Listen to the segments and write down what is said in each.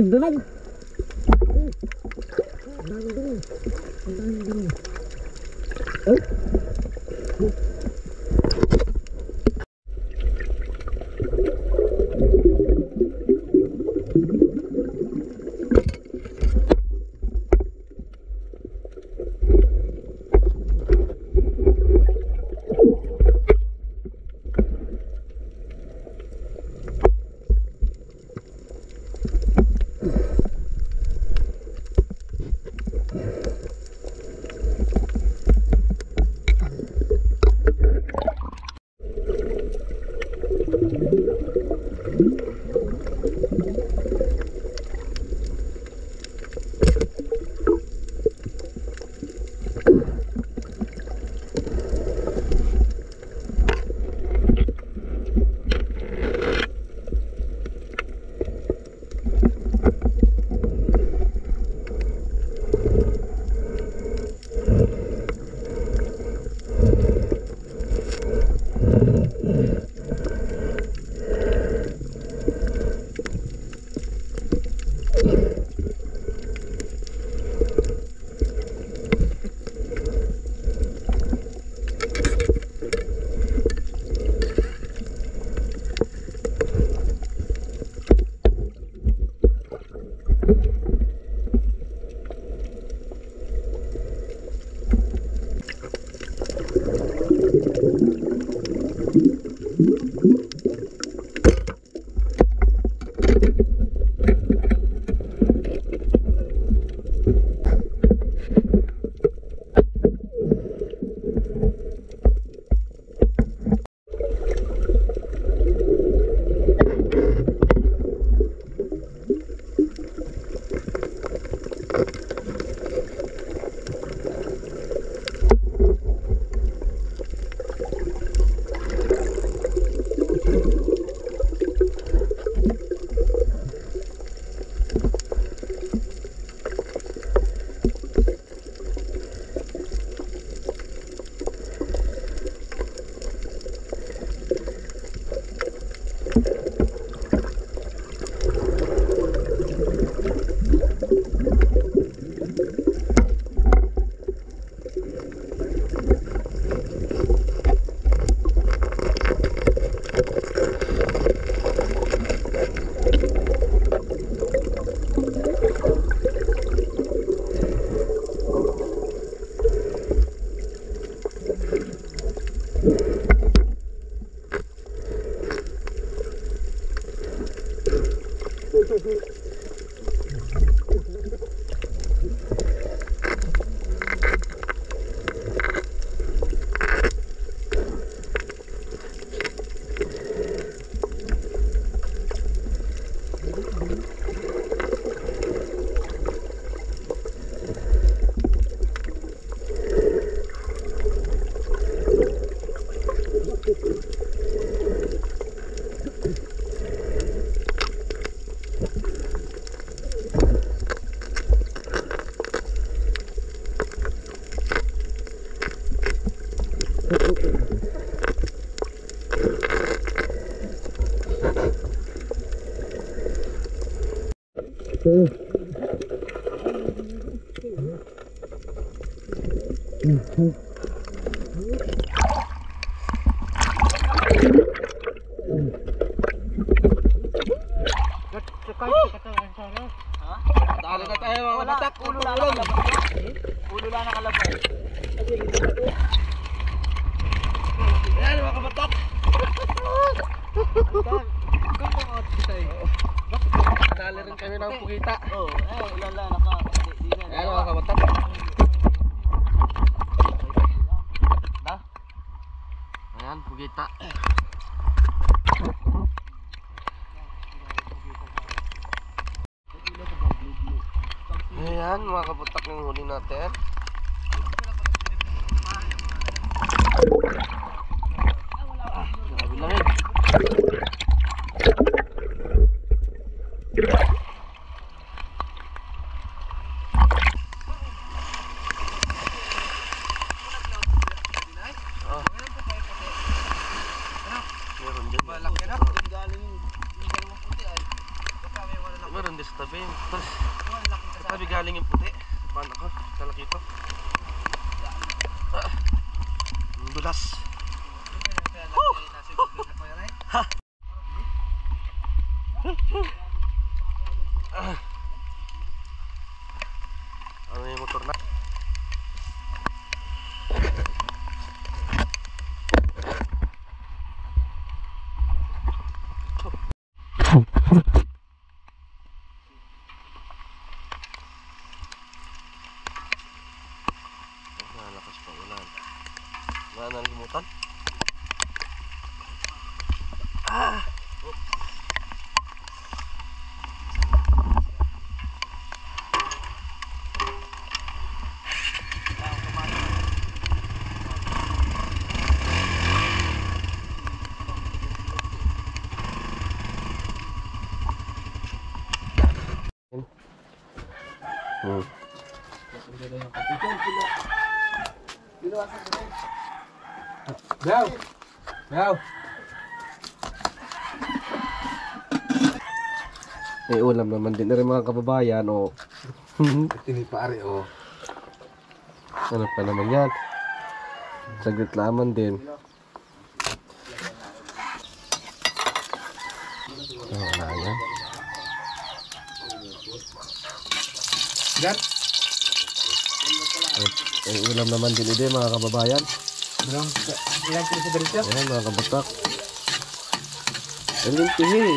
Dunag-dunag. Ang dami dunag. Ang dami dunag. Eh? mga kaputak yung huli natin. nila sa tabi. Sa tabi galing yung puti. Paano ko? Talaki ito. Ah, dulas. Dulas. Wala nalimutan. Ah! Hmm. Yaw! Yaw! May ulam naman din na rin mga kababayan o Tinipari oh. ano pa naman yan. Saglit laman din. Oh, wala yan. Yan. May ulam naman din ide mga kababayan. Bilang, ilang kilo sa diretso? Ayan mga kabatak. Ang limpihi.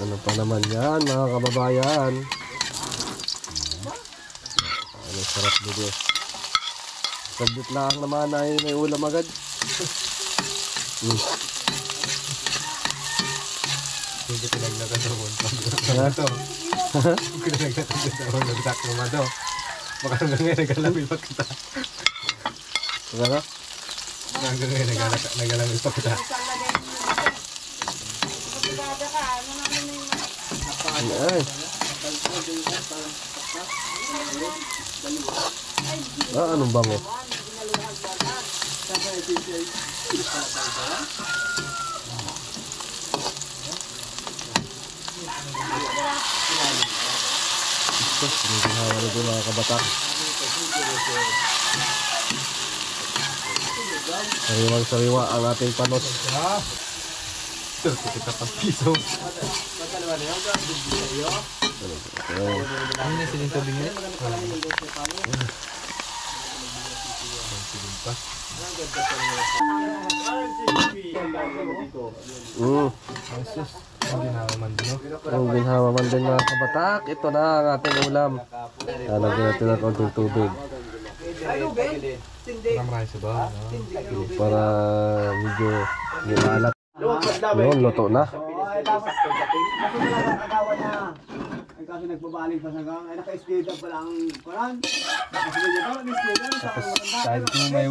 Ano pa naman yan mga kababayan? Ano sarap dito. Saglit lang naman ay may ulam agad. Hmm. Hindi ko lang nagkataon. Ha? Ito. Hindi ko lang nagkataon. Nagdak naman to. Baka hanggang ngayon nagalamin pa kita. Ano? Hanggang ngayon nagala- nagalamin pa kita. Ay. Ah, anong bango? Ito, sinigawa na din mga kabatak. Sariwang sariwa ang ating panos. Ito, kita pa piso. Ano na siling tubig niya? Mm. Ang ginhawa man din mga kabatak. Ito na ang ating ulam. Lalagyan natin ng konting tubig para medyo lumalat. Yun, luto na. Ay kasi nagbabaling pa sa gang, ay naka-skate up pala ang koran. Kasi ganyan daw, naka-skate up, sa mga Kahit kung may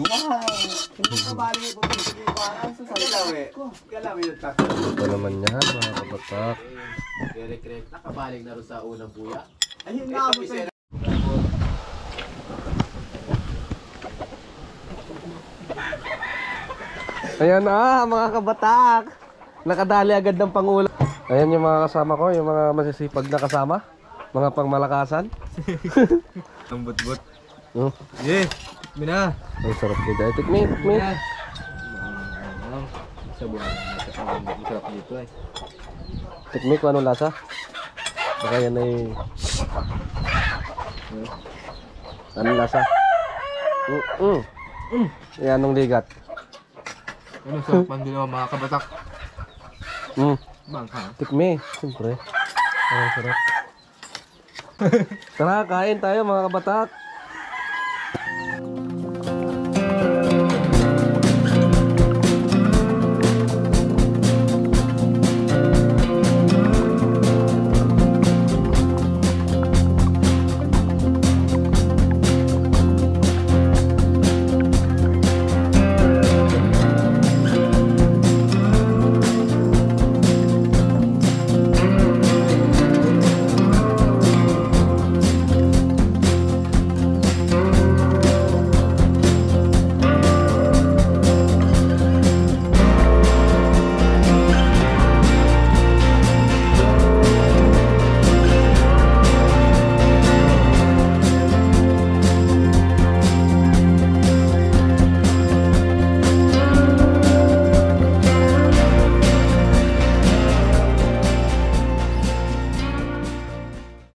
Hindi nababaling ay pupunta sa koran, sa sabi ko. Kailangan yung takot. Ito naman yan mga kabatak. Nakabaling na rin sa unang buya. Ayun nga ako sa Ayan na mga kabatak. Nakadali agad ng pangulam. Ayan yung mga kasama ko, yung mga masisipag na kasama. Mga pangmalakasan. Ang but-but. Oh, Yeah! Mina! ang sarap nito. Ay, tikmi, tikmi. Sa buwan. Masarap dito eh. Tikmi ko anong lasa. Baka yan ay... Anong lasa? Mm, mm. Yan, anong ligat? Ano sa pandilo mga kabatak? Mm. Bangka. Tikmi, siyempre. Ang sarap. Tara, kain tayo mga kabatak.